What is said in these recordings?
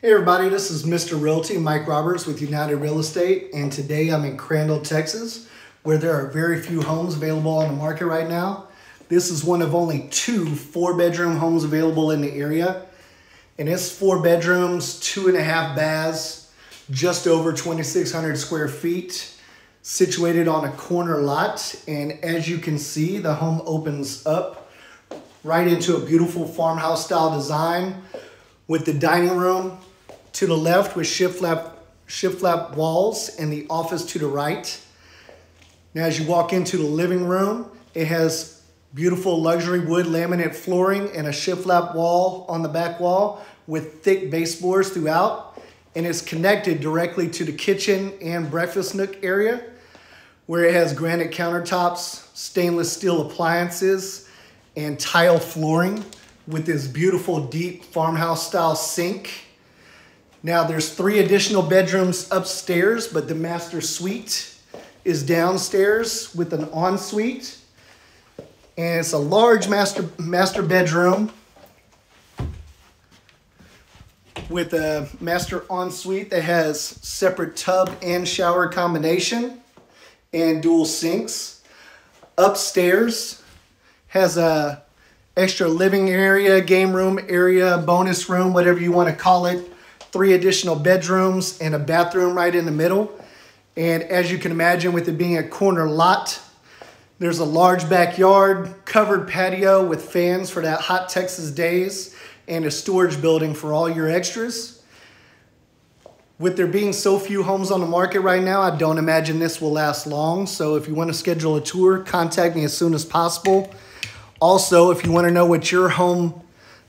Hey everybody, this is Mr. Realty, Mike Roberts with United Real Estate, and today I'm in Crandall, Texas, where there are very few homes available on the market right now. This is one of only two four bedroom homes available in the area, and it's four bedrooms, two and a half baths, just over 2,600 square feet, situated on a corner lot, and as you can see, the home opens up right into a beautiful farmhouse style design with the dining room to the left with shiplap, shift flap walls and the office to the right. Now as you walk into the living room, it has beautiful luxury wood laminate flooring and a shiplap wall on the back wall with thick baseboards throughout and it's connected directly to the kitchen and breakfast nook area where it has granite countertops, stainless steel appliances, and tile flooring with this beautiful deep farmhouse style sink now there's three additional bedrooms upstairs, but the master suite is downstairs with an ensuite. And it's a large master, master bedroom with a master ensuite that has separate tub and shower combination and dual sinks. Upstairs has a extra living area, game room area, bonus room, whatever you want to call it three additional bedrooms and a bathroom right in the middle. And as you can imagine, with it being a corner lot, there's a large backyard, covered patio with fans for that hot Texas days, and a storage building for all your extras. With there being so few homes on the market right now, I don't imagine this will last long. So if you want to schedule a tour, contact me as soon as possible. Also, if you want to know what your home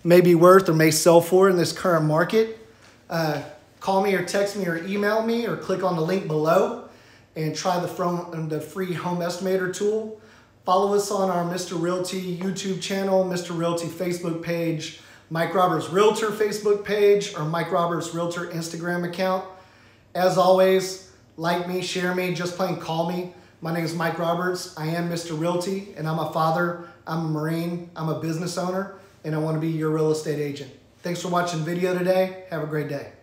may be worth or may sell for in this current market, uh, call me or text me or email me or click on the link below and try the, from, the free home estimator tool. Follow us on our Mr. Realty YouTube channel, Mr. Realty Facebook page, Mike Roberts Realtor Facebook page, or Mike Roberts Realtor Instagram account. As always, like me, share me, just plain call me. My name is Mike Roberts. I am Mr. Realty, and I'm a father, I'm a Marine, I'm a business owner, and I want to be your real estate agent. Thanks for watching video today. Have a great day.